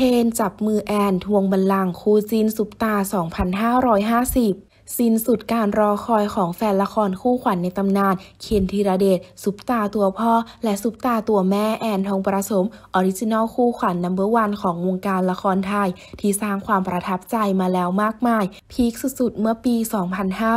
เคนจับมือแอนทวงบัลลังก์คู่จิ้นซุปตาร์ 2550 สิ้นสุดการรอคอยของแฟนละครคู่ขวัญในตำนาน เคนธีรเดชซุปตาร์ตัวพ่อ และซุปตาร์ตัวแม่แอนทองประสม original คู่ขวัญ number one ของวงการละครไทย ที่สร้างความประทับใจมาแล้วมากมาย peak สุดๆ เมื่อปี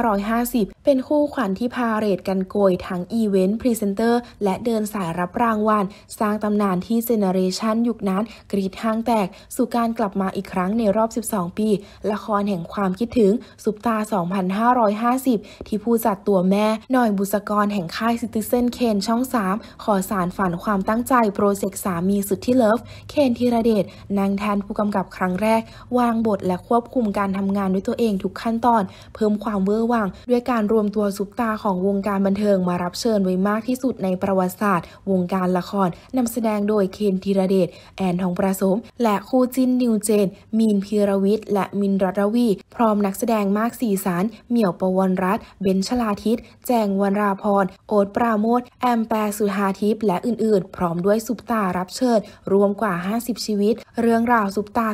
2550 เป็นคู่ขวัญที่พาเหรดกันโกยทั้งอีเวนต์พรีเซนเตอร์และเดินสายรับรางวัลสร้างตำนานที่ generation ยุคนั้นกรี๊ดห้างแตก สู่การกลับมาอีกครั้งในรอบ 12 ปี ละครแห่งความคิดถึงซุปตาร์ 2550 ที่ผู้จัดตัวแม่หน่อยบุษกรแห่งค่าย Citizen Kane ช่อง 3 ขอสานฝันความตั้งใจโปรเจกต์สามีสุดที่เลิฟ เคนธีรเดชนั่งแท่นผู้กำกับครั้งแรก วางบทและควบคุมการทำงานด้วยตัวเองทุกขั้นตอน เพิ่มความเวอร์วัง ด้วยการรวมตัวซุปตาร์ของวงการบันเทิงมารับเชิญไว้มากที่สุดในประวัติศาสตร์ วงการละครนำแสดงโดยเคนธีรเดชแอนทองประสม และคู่จินนิวเจน มีนพีรวิทย์และมินรัตวี พร้อมนักแสดงมากสีสัาร เหมียวประวรรัตน์เบนชลาทิตแจงวราพร โอ๊ตปราโมท แอมแปรสุธาทิพย์ และอื่น ๆ พร้อมด้วยซุปตารับเชิญ รวมกว่า 50 ชีวิต เรื่องราวซุปตา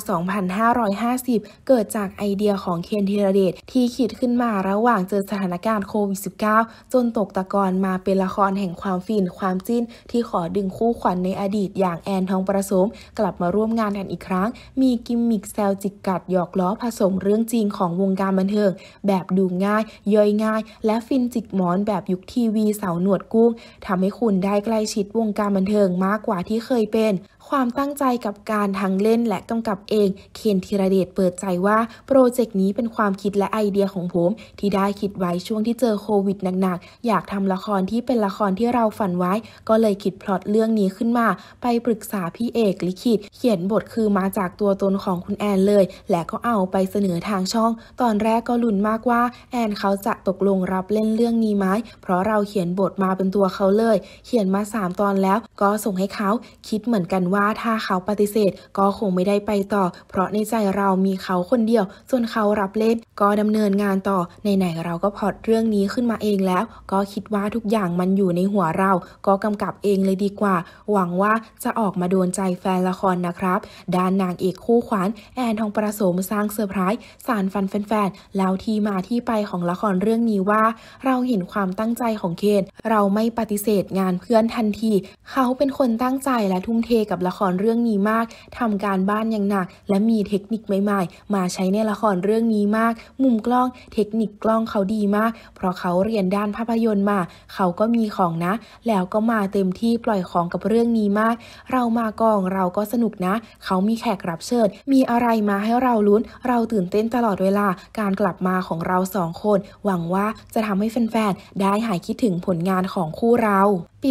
2550 เกิดจากไอเดียของเคนธีรเดชที่คิดขึ้นมาระหว่างเจอสถานการณ์โควิด -19 จนตกตะกอนมาเป็นละครแห่งความฟิน ความจิ้น ที่ขอดึงคู่ขวัญในอดีตอย่างแอนทองประสม กลับมาร่วมงานกันอีกครั้ง มีกิมมิคแซวจิกกัดหยอกล้อผสมเรื่องจริงของวงการบันเทิงแบบดูง่าย ย่อยง่าย และฟินจิกหมอนแบบยุคทีวีเสาหนวดกุ้งทำให้คุณได้ใกล้ชิดวงการบันเทิงมากกว่าที่เคยเป็น ความตั้งใจกับการทั้งเล่นและกำกับเอง เคนธีรเดชเปิดใจว่าโปรเจกต์นี้เป็นความคิดและไอเดียของผมที่ได้คิดไว้ช่วงที่เจอโควิดหนักๆ อยากทำละครที่เป็นละครที่เราฝันไว้ ก็เลยคิดพล็อตเรื่องนี้ขึ้นมา ไปปรึกษาพี่เอกลิขิต เขียนบทคือมาจากตัวตนของคุณแอนเลย และก็เอาไปเสนอทางช่อง ตอนแรกก็ลุ้นมากว่าแอนเขาจะตกลงรับเล่นเรื่องนี้ไหมเพราะเราเขียนบทมาเป็นตัวเขาเลย เขียนมา 3 ตอนแล้ว ก็ส่งให้เขาคิดเหมือนกันว่าถ้าเขาปฏิเสธ ก็คงไม่ได้ไปต่อ เพราะในใจเรามีเขาคนเดียวจนเขารับเล่นก็ดำเนินงานต่อไหนๆเราก็พอดเรื่องนี้ขึ้นมาเองแล้ว ก็คิดว่าทุกอย่างมันอยู่ในหัวเรา ก็กำกับเองเลยดีกว่า หวังว่าจะออกมาโดนใจแฟนละครนะครับ ด้านนางเอกคู่ขวัญแอนทองประสมสร้างเซอร์ไพรส์สานฝันแฟนๆเล่าที่มาที่ไปของละครเรื่องนี้ว่า เราเห็นความตั้งใจของเคนเราไม่ปฏิเสธงานเพื่อนทันที เขาเป็นคนตั้งใจและทุ่มเทกับละครเรื่องนี้มากทำการบ้านอย่างหนัก และมีเทคนิคใหม่ๆ มาใช้ในละครเรื่องนี้มาก มุมกล้องเทคนิคกล้องเขาดีมาก เพราะเขาเรียนด้านภาพยนตร์มา เขาก็มีของนะ แล้วก็มาเต็มที่ปล่อยของกับเรื่องนี้มาก เรามากองเราก็สนุกนะ เขามีแขกรับเชิญ มีอะไรมาให้เราลุ้น เราตื่นเต้นตลอดเวลา การกลับมาของเราสองคน หวังว่าจะทำให้แฟนๆ ได้หายคิดถึงผลงานของคู่เรา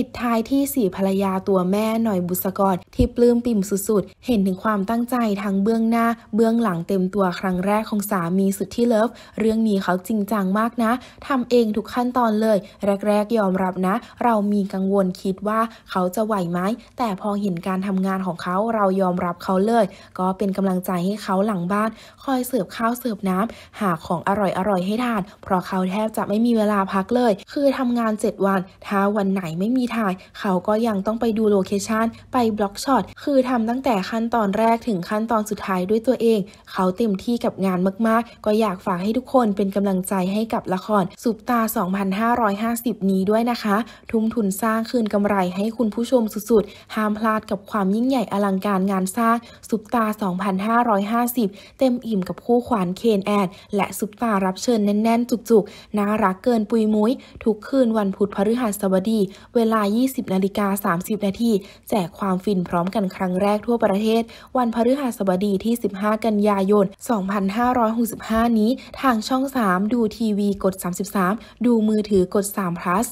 ปิดท้ายที่สี่ภรรยาตัวแม่หน่อยบุษกรที่ปลื้มปิ่มสุดๆ เห็นถึงความตั้งใจทั้งเบื้องหน้า เบื้องหลังเต็มตัวครั้งแรกของสามีสุดที่เลิฟ เรื่องนี้เขาจริงจังมากนะทำเองทุกขั้นตอนเลย แรกๆยอมรับนะ เรามีกังวลคิดว่าเขาจะไหวไหมแต่พอเห็นการทำงานของเขาเรายอมรับเขาเลย ก็เป็นกำลังใจให้เขาหลังบ้าน คอยเสิร์ฟข้าวเสิร์ฟน้ำหาของอร่อยๆให้ทาน เพราะเขาแทบจะไม่มีเวลาพักเลย คือทำงาน 7 วัน ถ้าวันไหนไม่มีถ่าย เขาก็ยังต้องไปดู location ไป block shot คือทำตั้งแต่ขั้นตอนแรกถึงขั้นตอนสุดท้ายด้วยตัวเอง เขาเต็มที่กับงานมากๆ ก็อยากฝากให้ทุกคนเป็นกำลังใจให้กับละครซุปตาร์ 2550 นี้ด้วยนะคะ ทุ่มทุนสร้างคืนกำไรให้คุณผู้ชมสุดๆ ห้ามพลาดกับความยิ่งใหญ่อลังการงานสร้างสุปตา 2550 เต็มอิ่มกับคู่ขวัญเคนแอนและสุปตารับเชิญแน่นๆ จุกๆ น่ารักเกินปุยมุ้ย ทุกคืนวันพุธพฤหัสบดี เวลา 20 นาฬิกา 30 นาทีแจกความฟินพร้อมกันครั้งแรกทั่วประเทศ วันพฤหัสบดีที่ 15 กันยายน 2565 นี้ ทางช่อง 3 ดูทีวีกด 33 ดูมือถือกด3 plus